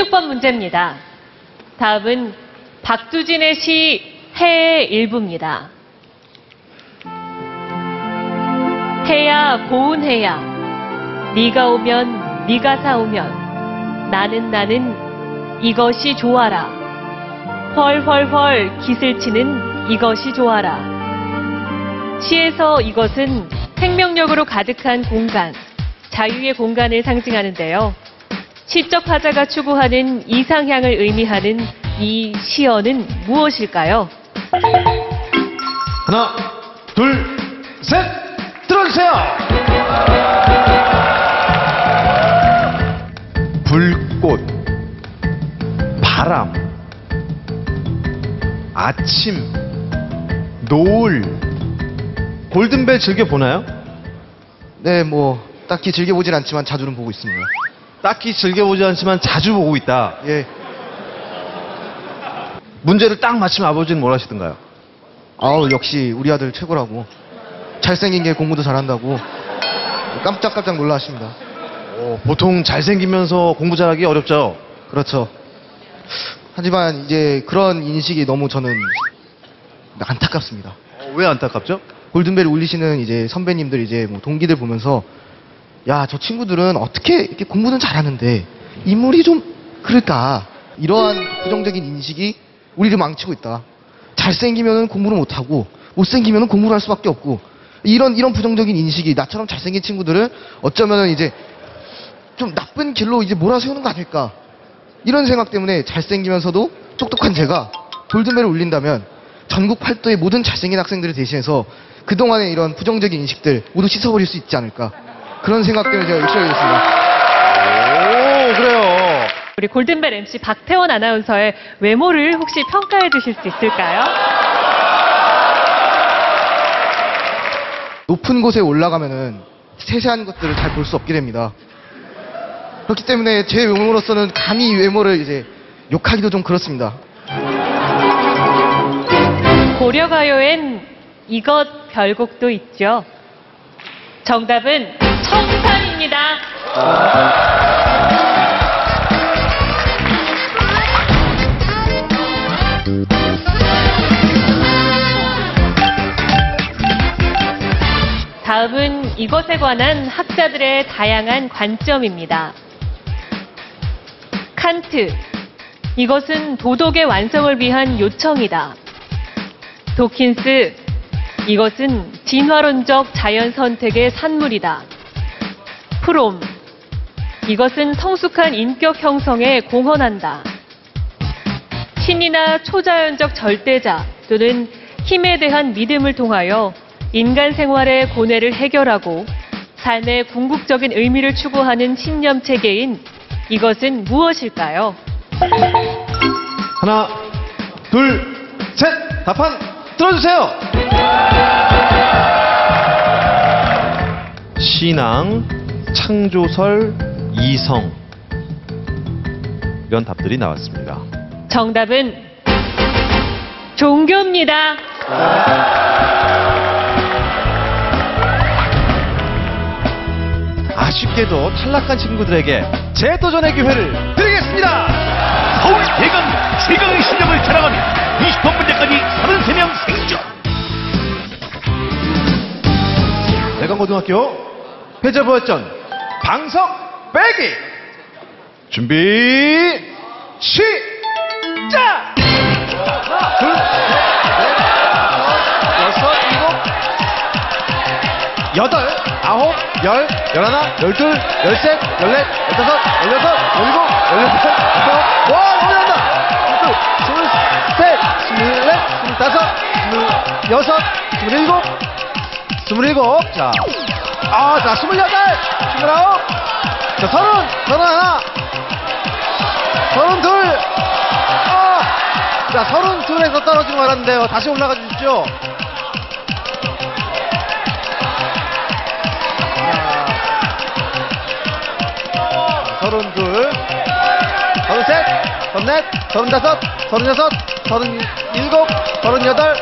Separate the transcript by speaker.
Speaker 1: 문제입니다. 다음은 박두진의 시 해의 일부입니다. 해야 고운 해야 네가 오면 네가 사오면 나는 나는 이것이 좋아라 헐헐헐 기슬 치는 이것이 좋아라 시에서 이것은 생명력으로 가득한 공간 자유의 공간을 상징하는데요. 시적 화자가 추구하는 이상향을 의미하는 이 시어는 무엇일까요?
Speaker 2: 하나, 둘, 셋! 들어주세요! 불꽃, 바람, 아침, 노을. 골든벨 즐겨보나요?
Speaker 3: 네, 뭐 딱히 즐겨보진 않지만 자주는 보고 있습니다.
Speaker 2: 딱히 즐겨보지 않지만 자주 보고 있다.
Speaker 3: 예,
Speaker 2: 문제를 딱 맞히면 아버지는 뭘 하시던가요?
Speaker 3: 아우 역시 우리 아들 최고라고. 잘생긴 게 공부도 잘한다고. 깜짝깜짝 놀라십니다.
Speaker 2: 어, 보통 잘생기면서 공부 잘하기 어렵죠?
Speaker 3: 그렇죠. 하지만 이제 그런 인식이 너무 저는 안타깝습니다.
Speaker 2: 어, 왜 안타깝죠?
Speaker 3: 골든벨 울리시는 이제 선배님들 이제 뭐 동기들 보면서 야 저 친구들은 어떻게 이렇게 공부는 잘하는데 인물이 좀 그럴까? 이러한 부정적인 인식이 우리를 망치고 있다. 잘생기면 공부를 못하고 못생기면 공부를 할 수밖에 없고 이런 이런 부정적인 인식이 나처럼 잘생긴 친구들을 어쩌면은 이제 좀 나쁜 길로 이제 몰아세우는 거 아닐까? 이런 생각 때문에 잘생기면서도 똑똑한 제가 골든벨을 울린다면 전국 팔도의 모든 잘생긴 학생들을 대신해서 그동안의 이런 부정적인 인식들 모두 씻어버릴 수 있지 않을까 그런 생각 때문에 제가 열심히 하겠습니다.
Speaker 2: 오, 그래요.
Speaker 1: 우리 골든벨 MC 박태원 아나운서의 외모를 혹시 평가해 주실 수 있을까요?
Speaker 3: 높은 곳에 올라가면은 세세한 것들을 잘 볼 수 없게 됩니다. 그렇기 때문에 제 외모로서는 감히 이 외모를 이제 욕하기도 좀 그렇습니다.
Speaker 1: 고려가요엔 이것 별곡도 있죠. 정답은 청산입니다. 다음은 이것에 관한 학자들의 다양한 관점입니다. 칸트. 이것은 도덕의 완성을 위한 요청이다. 도킨스. 이것은 진화론적 자연 선택의 산물이다. 프롬. 이것은 성숙한 인격 형성에 공헌한다. 신이나 초자연적 절대자 또는 힘에 대한 믿음을 통하여 인간 생활의 고뇌를 해결하고 삶의 궁극적인 의미를 추구하는 신념 체계인 이것은 무엇일까요?
Speaker 2: 하나, 둘, 셋! 답판 들어주세요! 신앙, 창조설, 이성. 이런 답들이 나왔습니다.
Speaker 1: 정답은 종교입니다.
Speaker 2: 아쉽게도 탈락한 친구들에게 재도전의 기회를 드리겠습니다!
Speaker 4: 서울 대강 최강의 실력을 자랑하며 20번 문제까지 33명 생존
Speaker 2: 대강고등학교 패자부활전 방석 빼기. 준비 시작! 둘, 셋, 넷, 여섯, 일곱, 여덟, 아홉, 열, 열하나, 열둘, 열셋, 열넷, 열다섯, 열여섯, 열일곱, 열여덟, 열아홉, 와, 너무 잘한다! 스물, 스물셋, 스물넷, 스물다섯, 스물여섯, 스물일곱, 스물일곱, 자, 아, 자, 스물여덟, 스물아홉, 자, 서른, 서른하나, 서른둘, 아, 자, 서른둘에서 떨어지고 말았는데요. 다시 올라가 주십시오. 서른 둘, 서른 셋, 서른 넷, 서른 다섯, 서른 여섯, 서른 일곱, 서른 여덟,